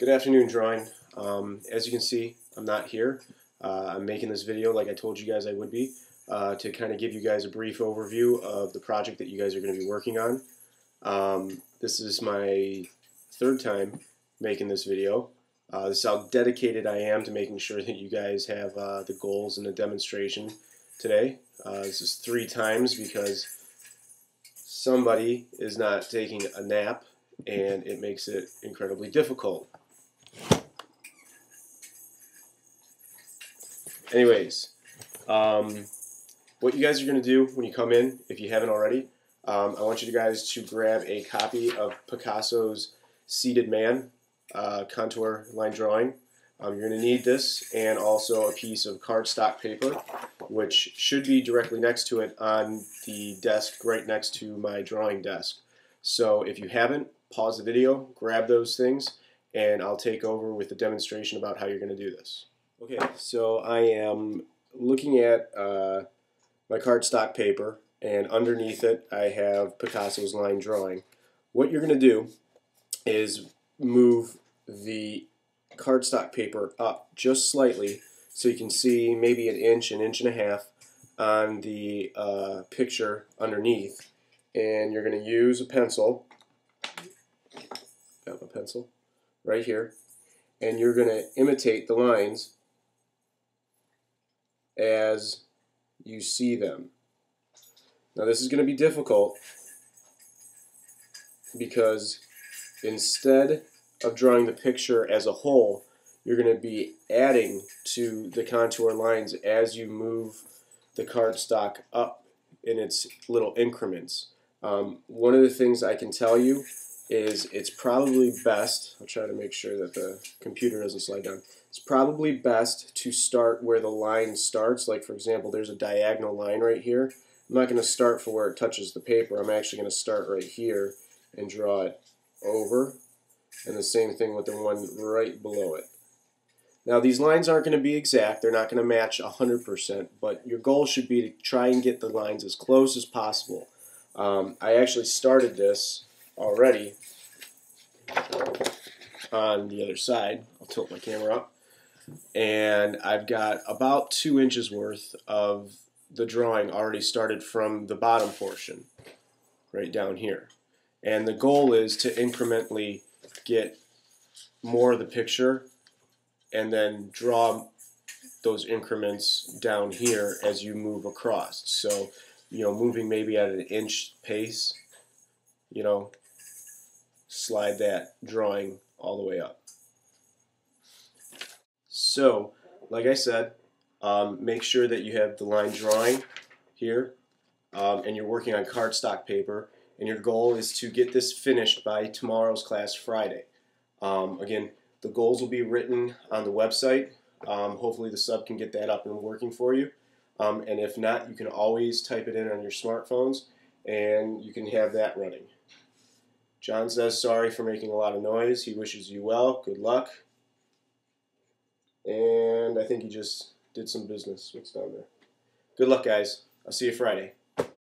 Good afternoon, drawing. Um, as you can see, I'm not here. Uh, I'm making this video like I told you guys I would be uh, to kind of give you guys a brief overview of the project that you guys are going to be working on. Um, this is my third time making this video. Uh, this is how dedicated I am to making sure that you guys have uh, the goals and the demonstration today. Uh, this is three times because somebody is not taking a nap and it makes it incredibly difficult. Anyways, um, what you guys are going to do when you come in, if you haven't already, um, I want you guys to grab a copy of Picasso's Seated Man uh, contour line drawing. Um, you're going to need this and also a piece of cardstock paper, which should be directly next to it on the desk right next to my drawing desk. So if you haven't, pause the video, grab those things, and I'll take over with the demonstration about how you're going to do this. Okay, so I am looking at uh, my cardstock paper, and underneath it I have Picasso's line drawing. What you're going to do is move the cardstock paper up just slightly so you can see maybe an inch, an inch and a half on the uh, picture underneath. And you're going to use a pencil, got my pencil right here, and you're going to imitate the lines as you see them. Now this is going to be difficult because instead of drawing the picture as a whole, you're going to be adding to the contour lines as you move the cardstock up in its little increments. Um, one of the things I can tell you is it's probably best, I'll try to make sure that the computer doesn't slide down, it's probably best to start where the line starts. Like for example, there's a diagonal line right here. I'm not going to start for where it touches the paper. I'm actually going to start right here and draw it over. And the same thing with the one right below it. Now these lines aren't going to be exact. They're not going to match 100%, but your goal should be to try and get the lines as close as possible. Um, I actually started this already on the other side. I'll tilt my camera up. And I've got about two inches worth of the drawing already started from the bottom portion right down here. And the goal is to incrementally get more of the picture and then draw those increments down here as you move across. So you know moving maybe at an inch pace you know slide that drawing all the way up so, like I said, um, make sure that you have the line drawing here um, and you're working on cardstock paper and your goal is to get this finished by tomorrow's class Friday. Um, again, the goals will be written on the website. Um, hopefully the sub can get that up and working for you. Um, and if not, you can always type it in on your smartphones and you can have that running. John says sorry for making a lot of noise. He wishes you well. Good luck. And I think he just did some business. What's down there? Good luck, guys. I'll see you Friday.